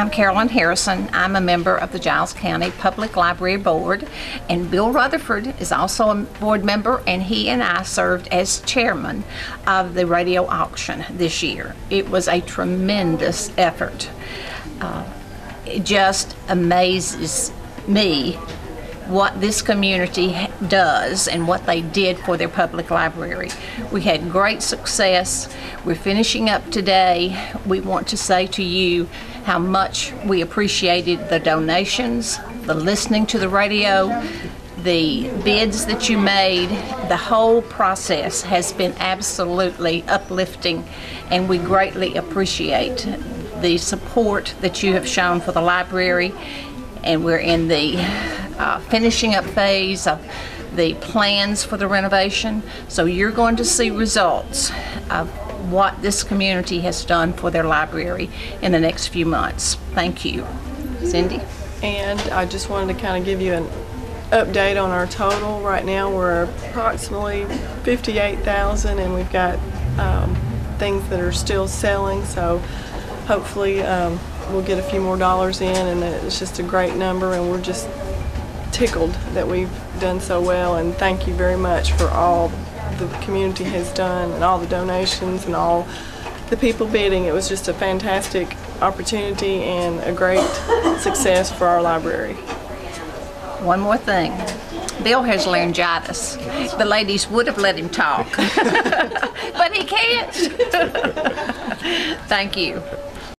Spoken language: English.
I'm Carolyn Harrison. I'm a member of the Giles County Public Library Board, and Bill Rutherford is also a board member, and he and I served as chairman of the radio auction this year. It was a tremendous effort. Uh, it just amazes me what this community does and what they did for their public library. We had great success. We're finishing up today. We want to say to you how much we appreciated the donations, the listening to the radio, the bids that you made, the whole process has been absolutely uplifting, and we greatly appreciate the support that you have shown for the library. And we're in the uh, finishing up phase of the plans for the renovation. So you're going to see results of what this community has done for their library in the next few months. Thank you. Cindy? And I just wanted to kind of give you an update on our total. Right now, we're approximately 58,000 and we've got um, things that are still selling. So hopefully um, we'll get a few more dollars in and it's just a great number and we're just tickled that we've done so well and thank you very much for all the community has done and all the donations and all the people bidding. It was just a fantastic opportunity and a great success for our library. One more thing. Bill has laryngitis. The ladies would have let him talk, but he can't. Thank you.